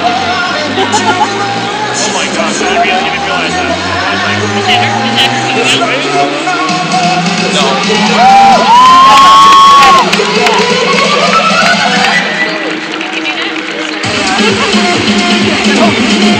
oh my gosh, I didn't even realize that. I was like, is that her? Is that her No. No. Can you that?